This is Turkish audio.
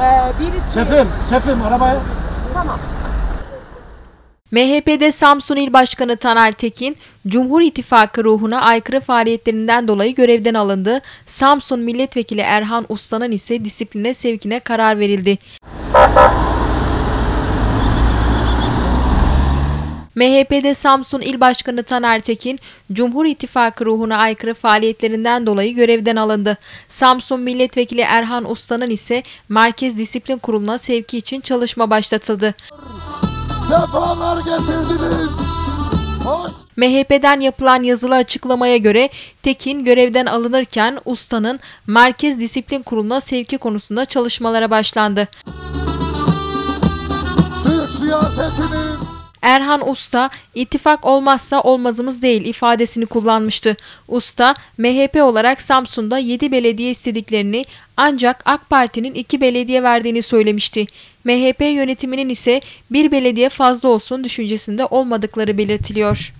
Ee, birisi... Şefim, şefim arabaya. Tamam. MHP'de Samsun İl Başkanı Taner Tekin, Cumhur İttifakı ruhuna aykırı faaliyetlerinden dolayı görevden alındı. Samsun Milletvekili Erhan Usta'nın ise disipline sevkine karar verildi. MHP'de Samsun İl Başkanı Taner Tekin, Cumhur İttifakı ruhuna aykırı faaliyetlerinden dolayı görevden alındı. Samsun Milletvekili Erhan Usta'nın ise Merkez Disiplin Kurulu'na sevki için çalışma başlatıldı. Sefalar getirdiniz. Hoş MHP'den yapılan yazılı açıklamaya göre Tekin görevden alınırken ustanın Merkez Disiplin Kurulu'na sevki konusunda çalışmalara başlandı. Türk siyasetinin Erhan Usta, ittifak olmazsa olmazımız değil ifadesini kullanmıştı. Usta, MHP olarak Samsun'da 7 belediye istediklerini ancak AK Parti'nin 2 belediye verdiğini söylemişti. MHP yönetiminin ise bir belediye fazla olsun düşüncesinde olmadıkları belirtiliyor.